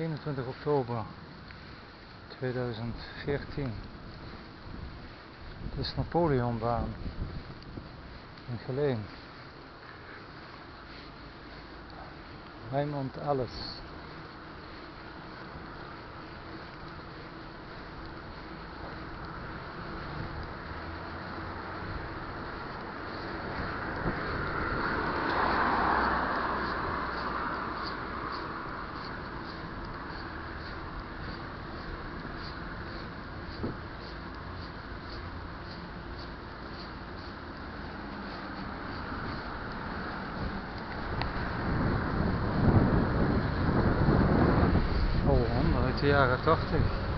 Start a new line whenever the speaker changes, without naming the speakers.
21 oktober 2014. Het is Napoleonbaan in Geleen. Raymond Ellis. Uit de jaren 80.